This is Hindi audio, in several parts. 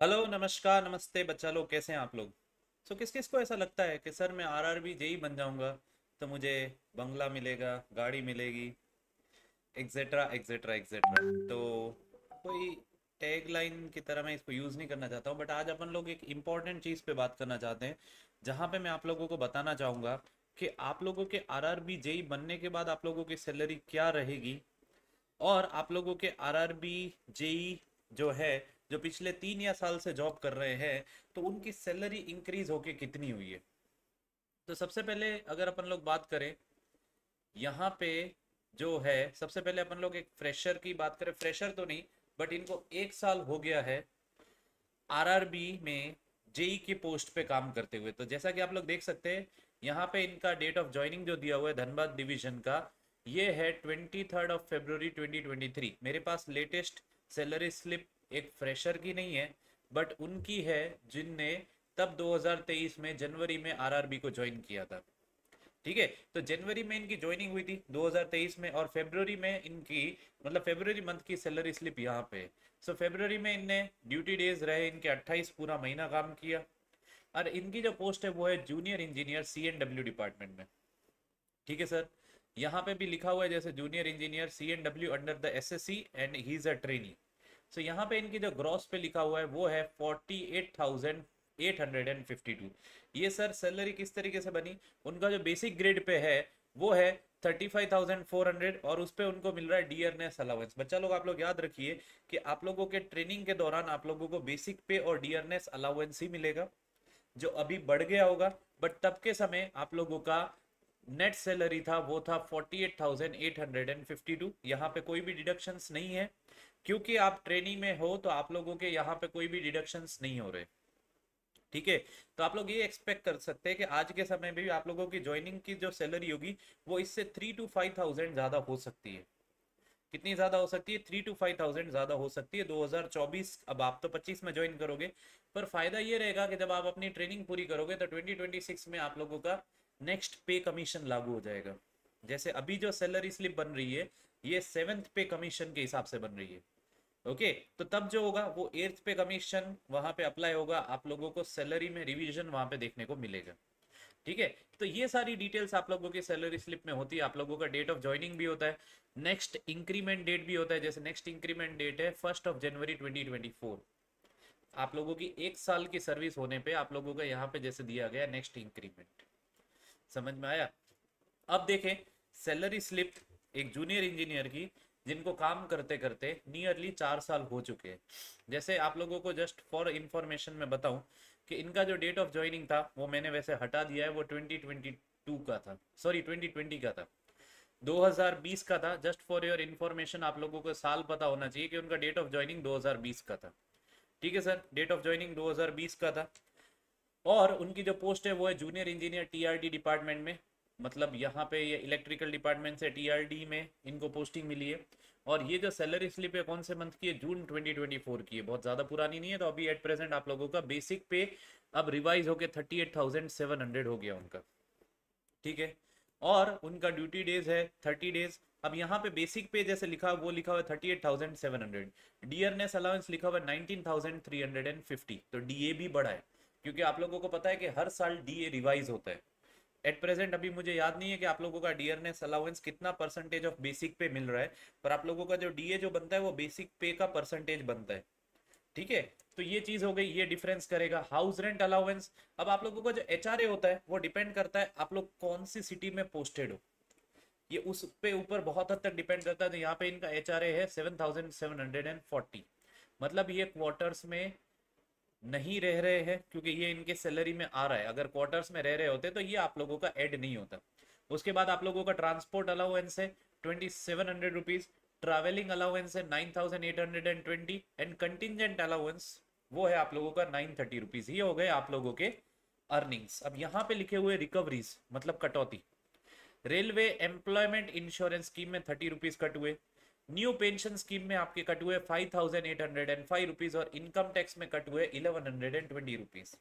हेलो नमस्कार नमस्ते बच्चा लोग कैसे हैं आप लोग? सो so, किस किस को ऐसा लगता है कि सर मैं आरआरबी जेई बन जाऊँगा तो मुझे बंगला मिलेगा गाड़ी मिलेगी एक्सेट्रा एक्सेट्रा एक्सेट्रा तो कोई टैग लाइन की तरह मैं इसको यूज़ नहीं करना चाहता हूँ बट आज अपन लोग एक इंपॉर्टेंट चीज़ पे बात करना चाहते हैं जहाँ पे मैं आप लोगों को बताना चाहूँगा कि आप लोगों के आर आर बी जेई बनने के बाद आप लोगों की सैलरी क्या रहेगी और आप लोगों के आर आर बी जेई जो है जो पिछले तीन या साल से जॉब कर रहे हैं तो उनकी सैलरी इंक्रीज होके कितनी हुई है? तो सबसे पहले अगर अपन लोग बात करें, यहाँ पे जो है, सबसे पहले अपन लोग एक फ्रेशर की बात करें। फ्रेशर तो नहीं बट इनको एक साल हो गया है आरआरबी में जेई की पोस्ट पे काम करते हुए। तो जैसा कि आप लोग देख सकते हैं, यहाँ पे इनका डेट ऑफ़ ज्वाइनिंग जो दिया हुआ है, धनबाद डिवीज़न का, ये है twenty third of February twenty twenty three मेरे पास लेटेस्ट सैलरी स्लिप एक फ्रेशर की नहीं है बट उनकी है जिनने तब 2023 में जनवरी में आरआरबी को ज्वाइन किया था। ठीक है? तो जनवरी में इनकी ज्वाइनिंग हुई थी 2023 में, और फेब्रुवरी में इनकी मतलब फेब्रुवरी मंथ की सैलरी स्लिप यहाँ पे सो फेब्रुवरी में इनने ड्यूटी डेज़ रहे, इनके 28 पूरा महीना काम किया। और इनकी जो पोस्ट है वो है जूनियर इंजीनियर सी डिपार्टमेंट में। ठीक है सर यहाँ पे भी लिखा हुआ है जैसे junior engineer C N W under the S S C and he is a trainee so so, यहाँ पे इनकी जो ग्रॉस पे लिखा हुआ है वो है forty eight thousand eight hundred and fifty two ये सर सैलरी किस तरीके से बनी? उनका जो बेसिक ग्रेड पे है वो है thirty five thousand four hundred और उस पर उनको मिल रहा है डियरनेस अलाउंस बच्चा लोग आप लोग याद रखिए कि आप लोगों के ट्रेनिंग के दौरान आप लोगों को बेसिक पे और डियरनेस अलाउंस ही मिलेगा जो अभी बढ़ गया होगा बट तब के समय आप लोगों का नेट सैलरी था, वो था forty eight thousand eight hundred and fifty two यहाँ पे कोई भी डिडक्शंस नहीं है। क्योंकि आप ट्रेनिंग में हो तो आप लोगों के यहाँ पे कोई भी डिडक्शंस नहीं हो रहे। ठीक है? तो आप लोग ये एक्सपेक्ट कर सकते हैं कि आज के समय में भी आप लोगों की ज्वाइनिंग की जो सैलरी होगी, वो इससे थ्री टू फाइव थाउज़ेंड ज़्यादा हो सकती है। कितनी ज़्यादा हो सकती है? थ्री टू फाइव थाउज़ेंड ज़्यादा हो सकती है। 2024 अब आप तो 25 में ज्वाइन करोगे। पर फ़ायदा ये रहेगा कि जब आप अपनी ट्रेनिंग पूरी करोगे तो 2026 में आप लोगों का नेक्स्ट पे कमीशन लागू हो जाएगा। जैसे अभी जो सैलरी स्लिप बन रही है, ये सेवेंथ पे कमीशन के हिसाब से बन रही है। ओके? तो तब जो होगा, वो एर्थ पे कमीशन वहाँ पे अप्लाई होगा, आप लोगों को सैलरी में रिवीजन वहाँ पे देखने को मिलेगा। ठीक है? तो ये सारी डिटेल्स आप लोगों की सैलरी स्लिप में होती है, आप लोगों का डेट ऑफ़ ज्वाइनिंग भी होता है, नेक्स्ट इंक्रीमेंट डेट भी होता है, जैसे नेक्स्ट इंक्रीमेंट डेट है फ़र्स्ट ऑफ़ जनवरी 2024 आप लोगों की एक साल की सर्विस होने पे आप लोगों का यहाँ पे जैसे दिया गया नेक्स्ट इंक्रीमेंट। समझ में आया? अब देखें सैलरी स्लिप एक जूनियर इंजीनियर की, जिनको काम करते करते नियरली चार साल हो चुके हैं। जैसे आप लोगों को जस्ट फॉर इंफॉर्मेशन में बताऊँ कि इनका जो डेट ऑफ़ ज्वाइनिंग था, वो मैंने वैसे हटा दिया है, वो 2022 का था। सॉरी 2020 का था। 2020 का था। जस्ट फॉर योर इन्फॉर्मेशन आप लोगों को साल पता होना चाहिए कि उनका डेट ऑफ़ ज्वाइनिंग 2020 का था। ठीक है सर डेट ऑफ़ ज्वाइनिंग 2020 का था। और उनकी जो पोस्ट है वो है जूनियर इंजीनियर टीआरडी डिपार्टमेंट में। मतलब यहाँ पे ये इलेक्ट्रिकल डिपार्टमेंट से टीआरडी में इनको पोस्टिंग मिली है। और ये जो सैलरी स्लिप है कौन से मंथ की है? जून 2024 की है। बहुत ज़्यादा पुरानी नहीं है तो अभी एट प्रेजेंट आप लोगों का बेसिक पे अब रिवाइज होके 38,700 हो गया उनका। ठीक है? और उनका ड्यूटी डेज़ है 30 डेज़ अब यहाँ पे बेसिक पे जैसे लिखा वो लिखा हुआ है 38,700 डियरनेस अलाउंस लिखा हुआ nineteen thousand three hundred and fifty तो डीए भी बढ़ा है। क्योंकि आप लोगों को पता है कि हर साल डीए रिवाइज होता है। एट प्रेजेंट अभी मुझे याद नहीं है कि आप लोगों का डियरनेस अलाउंस कितना परसेंटेज ऑफ़ बेसिक पे मिल रहा है, पर आप लोगों का जो डीए जो बनता है वो बेसिक पे का परसेंटेज बनता है। ठीक है? तो ये चीज़ हो गई, ये डिफरेंस करेगा। हाउस रेंट अलाउंस अब आप लोगों का जो एच होता है, वो डिपेंड करता है आप लोग कौन सी सिटी में पोस्टेड हो। ये उस पे ऊपर बहुत हद तक डिपेंड करता है। तो यहाँ पे इनका एच है सेवन मतलब ये क्वार्टर्स में नहीं रह रहे हैं, क्योंकि ये इनके सैलरी में आ रहा है। अगर क्वार्टर्स में रह रहे होते तो ये आप लोगों का ऐड नहीं होता। उसके बाद आप लोगों का ट्रांसपोर्ट अलाउंस है twenty seven hundred rupees travelling allowance है nine thousand eight hundred and twenty and contingent allowance वो है आप लोगों का नाइन थर्टी रुपीज़ ये हो गए आप लोगों के अर्निंग्स अब यहाँ पे लिखे हुए रिकवरीज मतलब कटौती। रेलवे एम्प्लॉयमेंट इंश्योरेंस स्कीम में थर्टी रुपीज़ कट हुए। न्यू पेंशन स्कीम में आपके कट हुए five thousand eight hundred and five rupees और इनकम टैक्स में कट हुए eleven hundred and twenty rupees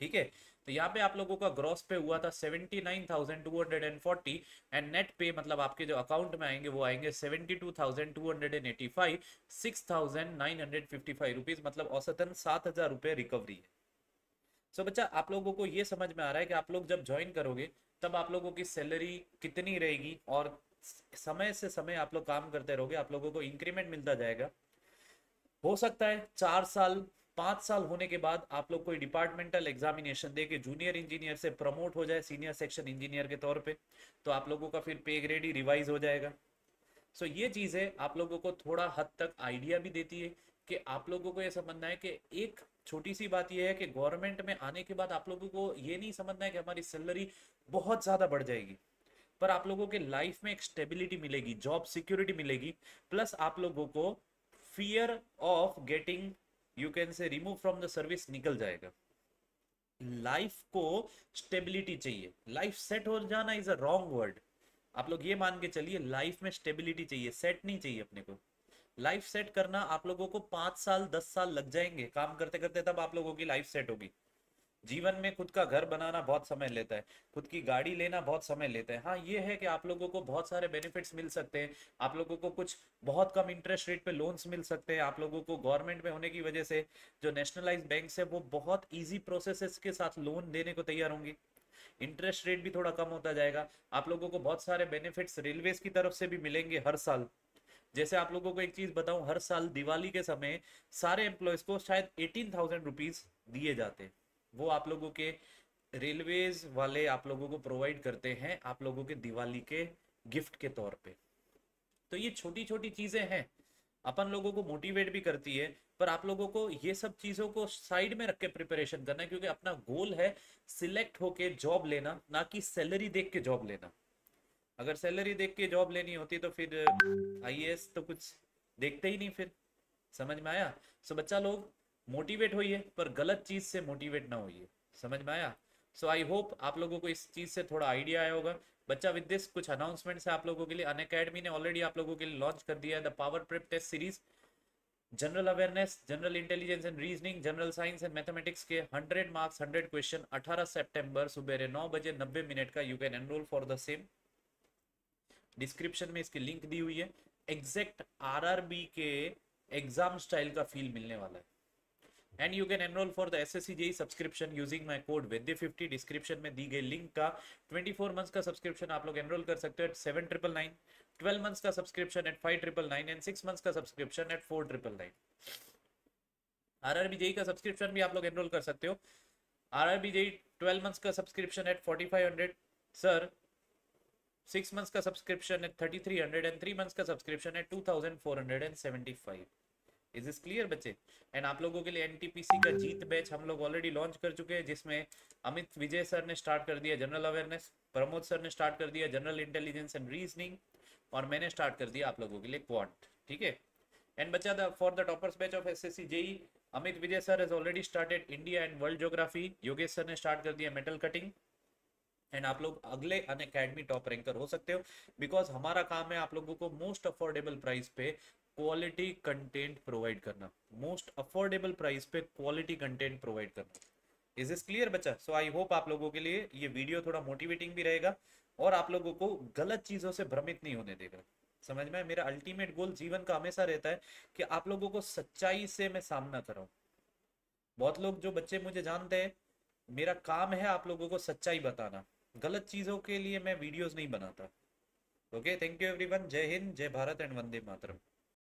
ठीक है? तो यहाँ पे आप लोगों का ग्रॉस पे हुआ था seventy nine thousand two hundred and forty and net pay मतलब आपके जो अकाउंट में आएँगे वो आएँगे seventy two thousand two hundred and eighty five six thousand nine hundred fifty five rupees मतलब औसतन सात हज़ार रुपये रिकवरी है। सो so, बच्चा आप लोगों को ये समझ में आ रहा है कि आप लोग जब ज्वाइन करोगे तब आप लोगों की सैलरी कितनी रहेगी और समय से समय आप लोग काम करते रहोगे आप लोगों को इंक्रीमेंट मिलता जाएगा। हो सकता है चार साल पाँच साल होने के बाद आप लोग कोई डिपार्टमेंटल एग्जामिनेशन दे के जूनियर इंजीनियर से प्रमोट हो जाए सीनियर सेक्शन इंजीनियर के तौर पे तो आप लोगों का फिर पे ग्रेड ही रिवाइज हो जाएगा। सो so, ये चीज़ें आप लोगों को थोड़ा हद तक आइडिया भी देती है कि आप लोगों को ये समझना है कि एक छोटी सी बात यह है कि गवर्नमेंट में आने के बाद आप लोगों को ये नहीं समझना है कि हमारी सैलरी बहुत ज़्यादा बढ़ जाएगी। पर आप लोगों के लाइफ में एक स्टेबिलिटी मिलेगी जॉब सिक्योरिटी मिलेगी प्लस आप लोगों को fear of getting you can से रिमूव फ्रॉम द सर्विस निकल जाएगा। लाइफ को स्टेबिलिटी चाहिए। लाइफ सेट हो जाना इज़ अ रॉन्ग वर्ड आप लोग ये मान के चलिए लाइफ में स्टेबिलिटी चाहिए सेट नहीं चाहिए अपने को। लाइफ सेट करना आप लोगों को पाँच साल, दस साल लग जाएँगे। काम करते करते तब आप लोगों की लाइफ सेट होगी। जीवन में खुद का घर बनाना बहुत समय लेता है, खुद की गाड़ी लेना बहुत समय लेता है। हाँ ये है कि आप लोगों को बहुत सारे बेनिफिट्स मिल सकते हैं। आप लोगों को कुछ बहुत कम इंटरेस्ट रेट पे लोन्स मिल सकते हैं। आप लोगों को गवर्नमेंट में होने की वजह से जो नेशनलाइज बैंक है, वो बहुत ईजी प्रोसेस के साथ लोन देने को तैयार होंगी। इंटरेस्ट रेट भी थोड़ा कम होता जाएगा। आप लोगों को बहुत सारे बेनिफिट्स रेलवेज की तरफ़ से भी मिलेंगे हर साल। जैसे आप लोगों को एक चीज़ बताऊँ, हर साल दिवाली के समय सारे एम्प्लॉयज़ को शायद एटीन थाउज़ेंड रुपीज़ दिए जाते हैं। वो आप लोगों के रेलवेज वाले आप लोगों को प्रोवाइड करते हैं आप लोगों के दिवाली के गिफ्ट के तौर पे। तो ये छोटी छोटी चीज़ें हैं। अपन लोगों को मोटिवेट भी करती है, पर आप लोगों को ये सब चीज़ों को साइड में रख के प्रिपरेशन करना है, क्योंकि अपना गोल है सिलेक्ट होके जॉब लेना, ना कि सैलरी देख के जॉब लेना। अगर सैलरी देख के जॉब लेनी होती तो फिर आईएएस तो कुछ देखते ही नहीं फिर। समझ में आया? सो बच्चा लोग मोटिवेट होइए, पर गलत चीज़ से मोटिवेट ना होइए। समझ में आया? सो आई होप आप लोगों को इस चीज़ से थोड़ा आइडिया आया होगा। बच्चा विद दिस कुछ अनाउंसमेंट है आप लोगों के लिए अन अकेडमी ने ऑलरेडी आप लोगों के लिए लॉन्च कर दिया है the power prep test series general awareness general intelligence and reasoning general science and mathematics के 100 मार्क्स 100 क्वेश्चन 18 सितंबर सुबह नौ बजे 90 मिनट का you can enrol for the same description में इसकी लिंक दी हुई है। एग्जैक्ट आरआरबी के एग्ज़ाम स्टाइल का फील मिलने वाला है। And you can enrol for the S S C JE subscription using my code Vaidya fifty description में दी गई लिंक का ट्वेंटी फोर मंथ्स का सब्सक्रिप्शन आप लोग एनरोल कर सकते हो seven triple nine twelve months का subscription at five triple nine and six months का subscription at four triple nine R R B JE का सब्सक्रिप्शन भी आप लोग एनरोल कर सकते हो. R R B JE twelve months का subscription at forty five hundred sir six months का subscription at thirty three hundred and three months का subscription at two thousand four hundred and seventy five is this clear बच्चे? एंड आप लोगों के लिए एनटीपीसी का जीत बैच हम लोग ऑलरेडी लॉन्च कर चुके हैं, जिसमें अमित विजय सर ने स्टार्ट कर दिया जनरल अवेयरनेस प्रमोद सर ने स्टार्ट कर दिया जनरल इंटेलिजेंस एंड रीजनिंग और मैंने स्टार्ट कर दिया आप लोगों के लिए क्वांट ठीक है? एंड बच्चा the for the toppers batch of SSC JE Amit Vijay sir has already started India and world geography Yogesh sir ने स्टार्ट कर दिया मेटल कटिंग एंड आप लोग अगले अन टॉप रैंकर हो सकते हो बिकॉज़ हमारा काम है आप लोगों को मोस्ट अफोर्डेबल प्राइस पे क्वालिटी कंटेंट प्रोवाइड करना। मोस्ट अफोर्डेबल प्राइस पे क्वालिटी कंटेंट प्रोवाइड करना। इज़ इज़ क्लियर बच्चा? सो आई होप आप लोगों के लिए ये वीडियो थोड़ा मोटिवेटिंग भी रहेगा और आप लोगों को गलत चीज़ों से भ्रमित नहीं होने देगा। समझ में? मेरा अल्टीमेट गोल जीवन का हमेशा रहता है कि आप लोगों को सच्चाई से मैं सामना कराऊं। बहुत लोग जो बच्चे मुझे जानते हैं, मेरा काम है आप लोगों को सच्चाई बताना। गलत चीज़ों के लिए मैं वीडियोस नहीं बनाता। ओके थैंक यू एवरीवन जय हिंद जय भारत एंड वंदे मातरम